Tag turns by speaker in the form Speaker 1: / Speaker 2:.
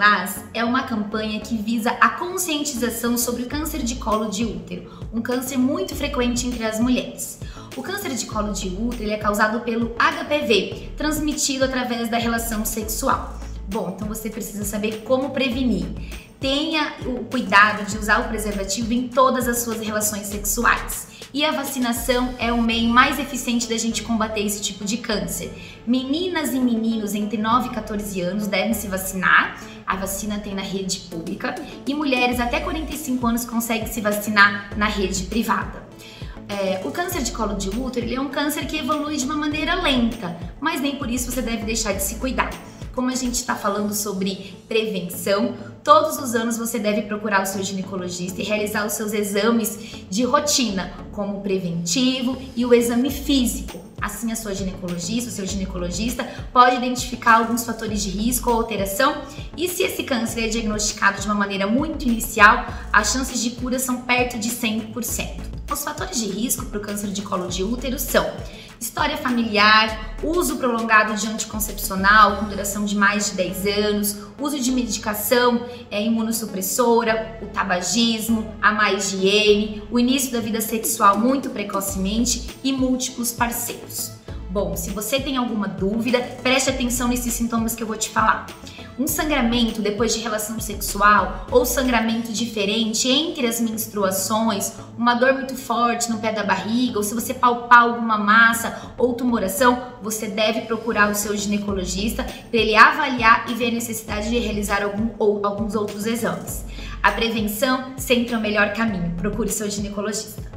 Speaker 1: Lilás é uma campanha que visa a conscientização sobre o câncer de colo de útero, um câncer muito frequente entre as mulheres. O câncer de colo de útero é causado pelo HPV, transmitido através da relação sexual. Bom, então você precisa saber como prevenir. Tenha o cuidado de usar o preservativo em todas as suas relações sexuais. E a vacinação é o meio mais eficiente da gente combater esse tipo de câncer. Meninas e meninos entre 9 e 14 anos devem se vacinar. A vacina tem na rede pública e mulheres até 45 anos conseguem se vacinar na rede privada. É, o câncer de colo de útero é um câncer que evolui de uma maneira lenta, mas nem por isso você deve deixar de se cuidar. Como a gente está falando sobre prevenção, todos os anos você deve procurar o seu ginecologista e realizar os seus exames de rotina, como o preventivo e o exame físico. Assim, a sua ginecologista, o seu ginecologista pode identificar alguns fatores de risco ou alteração, e se esse câncer é diagnosticado de uma maneira muito inicial, as chances de cura são perto de 100%. Os fatores de risco para o câncer de colo de útero são história familiar, uso prolongado de anticoncepcional com duração de mais de 10 anos, uso de medicação é, imunossupressora, o tabagismo, a má higiene, o início da vida sexual muito precocemente e múltiplos parceiros. Bom, se você tem alguma dúvida, preste atenção nesses sintomas que eu vou te falar. Um sangramento depois de relação sexual ou sangramento diferente entre as menstruações, uma dor muito forte no pé da barriga, ou se você palpar alguma massa ou tumoração, você deve procurar o seu ginecologista para ele avaliar e ver a necessidade de realizar algum, ou alguns outros exames. A prevenção sempre é o melhor caminho. Procure seu ginecologista.